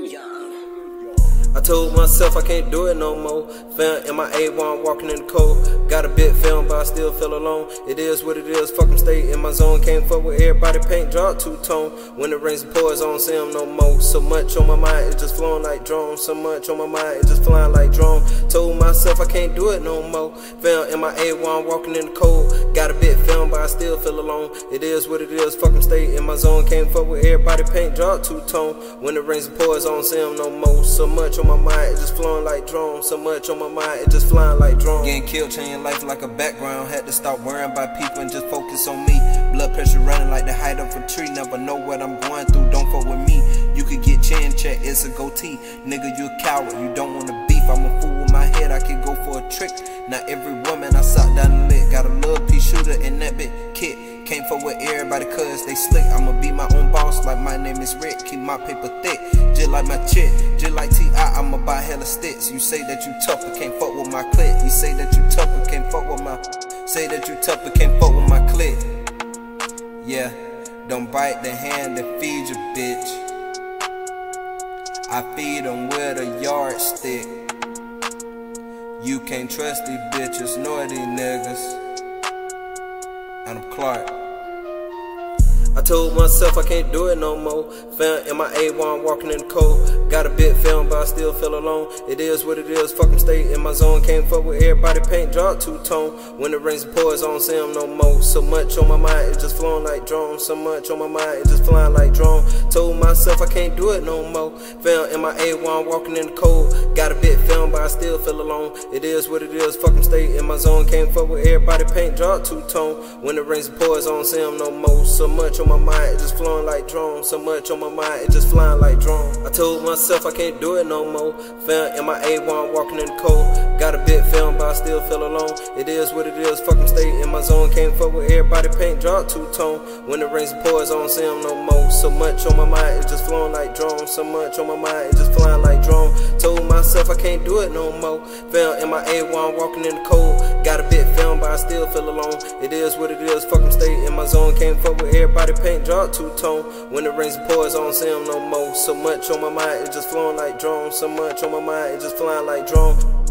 Young. I told myself I can't do it no more. Found in my A1 walking in the cold. Got a bit film, but I still feel alone. It is what it is. Fuck 'em, stay in my zone. Can't fuck with everybody. Paint drop two tone. When it rains and pours, I don't no more. So much on my mind, it just flowing like drone. So much on my mind, it just flying like drone. Told myself I can't do it no more. Found in my A1 walking in the cold. Got a bit film, but I still feel alone. It is what it is. Fuck 'em, stay in my zone. Can't fuck with everybody. Paint drop two tone. When it rains and pours, I don't no more. So much on my mind, it just flowing like drone. So much on my mind, it just flying like drone. Getting killed, changing life like a background. Had to stop worrying about people and just focus on me. Blood pressure running like the height of a tree. Never know what I'm going through, don't fuck with me. You could get chin check, it's a goatee. Nigga, you a coward, you don't wanna beef. I'm a fool with my head, I can go for a trick. Not every woman I suck down the lit. Got a little cause they slick. I'ma be my own boss like my name is Rick. Keep my paper thick, just like my chick. Just like T.I., I'ma buy hella sticks. You say that you tough but can't fuck with my clip. You say that you tough but can't fuck with my. Say that you tough but can't fuck with my clip. Yeah, don't bite the hand that feeds you, bitch. I feed them with a yardstick. You can't trust these bitches nor these niggas. And I'm Clark. Told myself I can't do it no more. Found in my A1 walking in the cold. Got a bit film, but I still feel alone. It is what it is. Fuck 'em, stay in my zone. Can't fuck with everybody. Paint drop two tone. When it rains and pours, I don't see 'em no more. So much on my mind, it just flowing like drone. So much on my mind, it just flying like drone. Told myself I can't do it no more. Found in my A1 walking in the cold. Got a bit film, but I still feel alone. It is what it is. Fuck 'em, stay in my zone. Can't fuck with everybody. Paint drop two tone. When it rains and pours, I don't see 'em no more. So much on my mind, it just flowing like drone. So much on my mind, it just flying like drone. I told myself I can't do it no more. Found in my A1 walking in the cold. Got a bit film, but I still feel alone. It is what it is. Fuck 'em, stay in my zone. Can't fuck with everybody. Paint drop two tone. When it rains pours, I don't see 'em no more. So much on my mind, it just flowing like drone. So much on my mind, it just flying like drone. Told myself I can't do it no more. Found in my A1 walking in the cold. Got a bit film, but I still feel alone. It is what it is. Fuck 'em, stay in my zone. Can't fuck with everybody. Paint drop two tone. When it rains pours, I don't see 'em no more. So much on my mind, it just flowing like drone. So much on my mind, it just flying like drone.